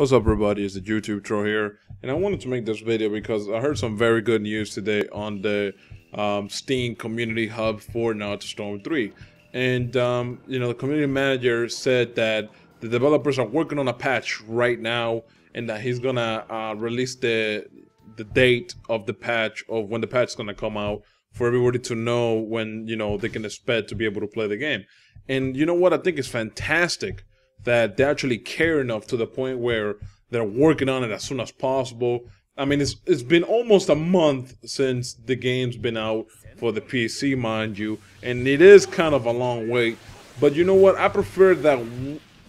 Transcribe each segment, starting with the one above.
What's up everybody, it's the YouTube Troll here, and I wanted to make this video because I heard some very good news today on the um, Steam Community Hub for Naruto Storm 3. And, um, you know, the community manager said that the developers are working on a patch right now, and that he's gonna uh, release the the date of the patch, of when the patch is gonna come out, for everybody to know when, you know, they can expect to be able to play the game. And you know what I think is fantastic? That they actually care enough to the point where they're working on it as soon as possible. I mean, it's it's been almost a month since the game's been out for the PC, mind you, and it is kind of a long wait. But you know what? I prefer that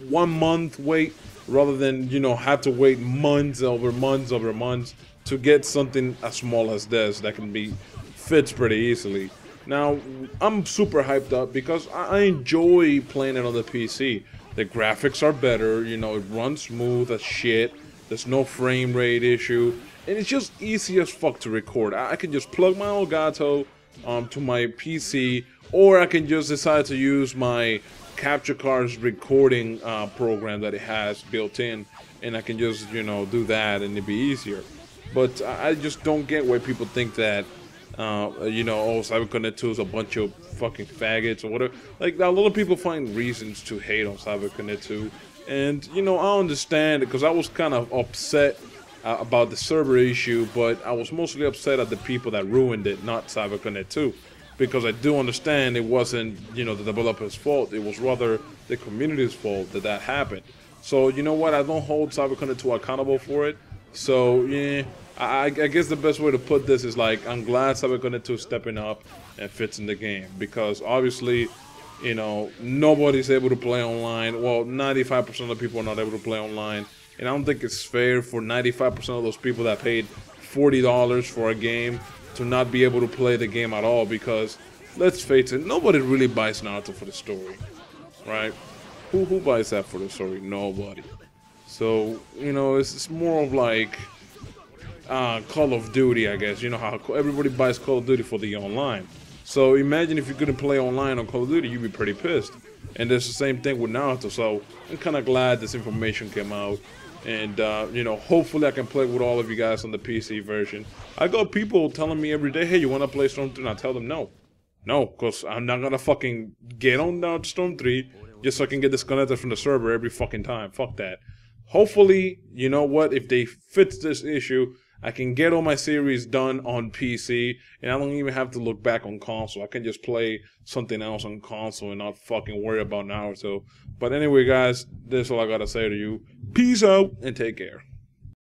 one month wait rather than you know have to wait months over months over months to get something as small as this that can be fits pretty easily. Now, I'm super hyped up because I enjoy playing it on the PC. The graphics are better, you know, it runs smooth as shit. There's no frame rate issue. And it's just easy as fuck to record. I, can just plug my Elgato um, to my PC, or I can just decide to use my capture card's recording uh, program that it has built in, and I can just, you know, do that and it'd be easier. But I just don't get why people think that uh, you know, oh, CyberConnect 2 is a bunch of fucking faggots or whatever. Like, a lot of people find reasons to hate on CyberConnect 2. And, you know, I understand because I was kind of upset uh, about the server issue, but I was mostly upset at the people that ruined it, not CyberConnect 2. Because I do understand it wasn't, you know, the developer's fault. It was rather the community's fault that that happened. So, you know what? I don't hold CyberConnect 2 accountable for it. So, yeah, I, I, guess the best way to put this is like I'm glad CyberConnect 2 stepping up and fits in the game because obviously, you know, nobody's able to play online. Well, 95% of the people are not able to play online, and I don't think it's fair for 95% of those people that paid $40 for a game to not be able to play the game at all because let's face it, nobody really buys Naruto for the story, right? Who who buys that for the story? Nobody. So you know, it's, it's more of like uh, Call of Duty, I guess. You know how everybody buys Call of Duty for the online. So imagine if you couldn't play online on Call of Duty, you'd be pretty pissed. And it's the same thing with Naruto. So I'm kind of glad this information came out. And, uh, you know, hopefully I can play with all of you guys on the PC version. I got people telling me every day, hey, you want to play Storm 3? And I tell them no. No, because I'm not going to fucking get on to Storm 3 just so I can get disconnected from the server every fucking time. Fuck that. Hopefully, you know what, if they fix this issue, I can get all my series done on PC, and I don't even have to look back on console. I can just play something else on console and not fucking worry about now or so. But anyway, guys, that's all I gotta say to you. Peace out and take care.